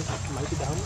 Just light it down.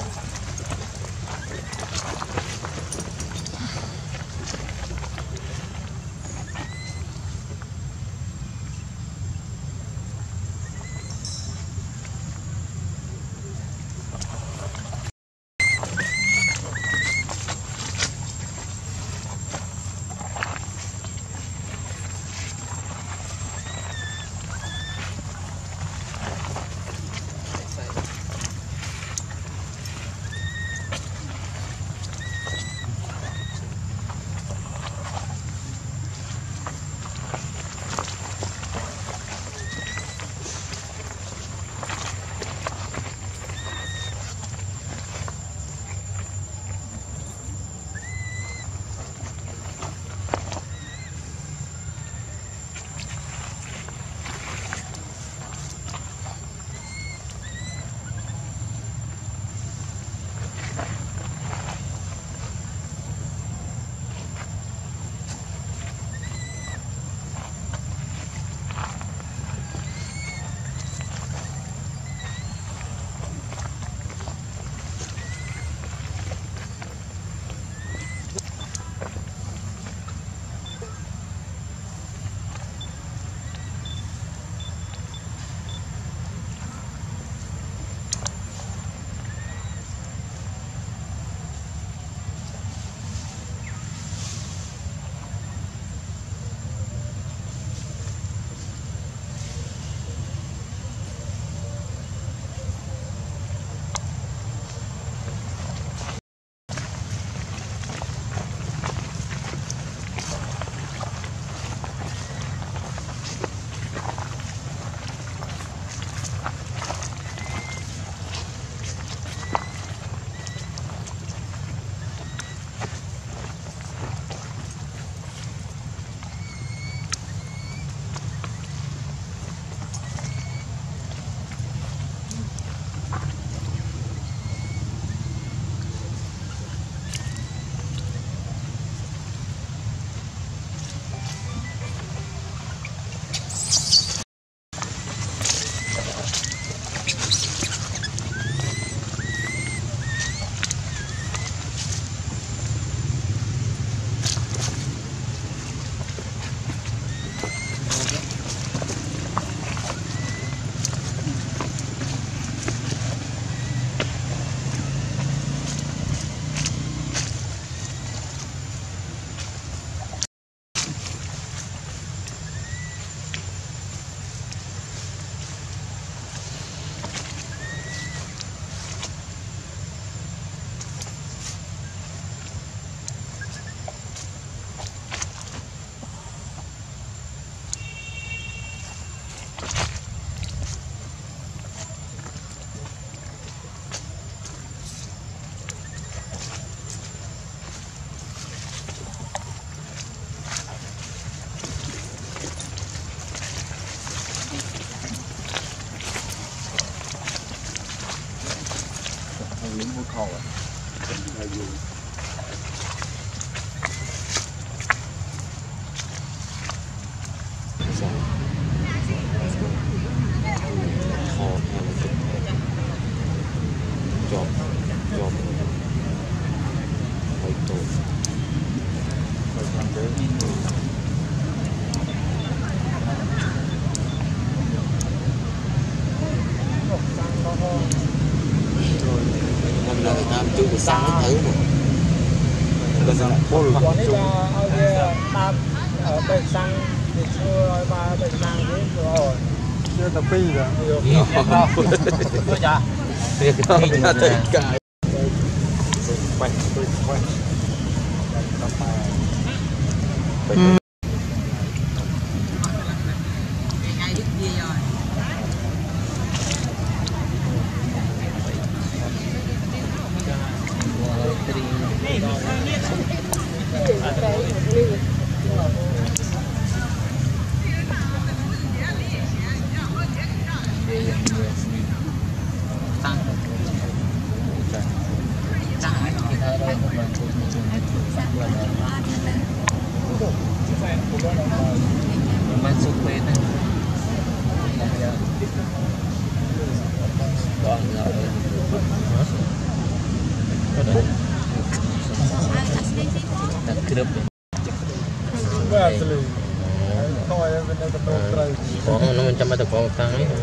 Năm nay Nam trước thì sáng thử mà bây giờ bol còn đây là ở kia tam. Ở bên sang thì chưa ba bên sang thế rồi. Chưa tập pi rồi nhiều. Tôi chả. Việc đó là tất cả. Quay quay quay đặt cướp បាទស្លីថយវិញទៅទៅត្រូវ có nó mình chăm bắt có tăng ấy nó nó chạy đòn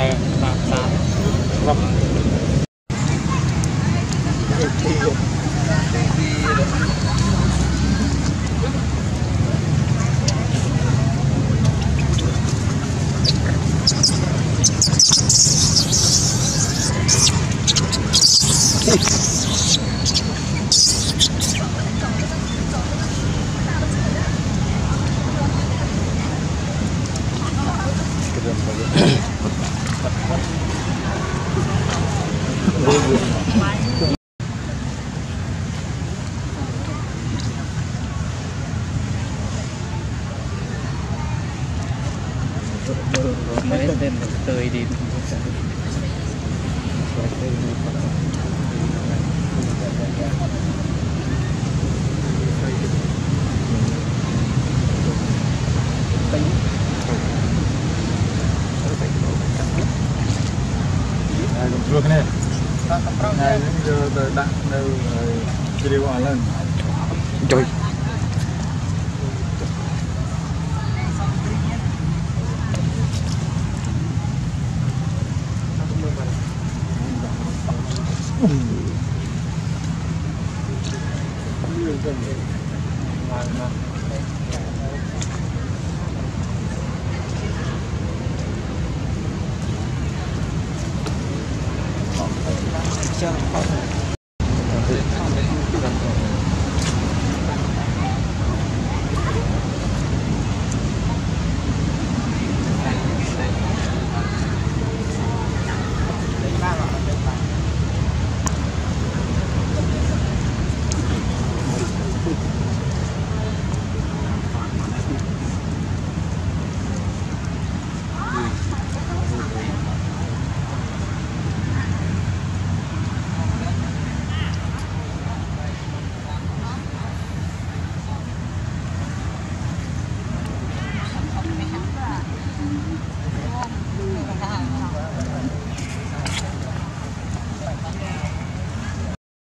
តែតាមតាមរាប់ đường rồi. mới tên tươi đi Hãy subscribe cho kênh Ghiền Mì Gõ Để không bỏ lỡ những video hấp dẫn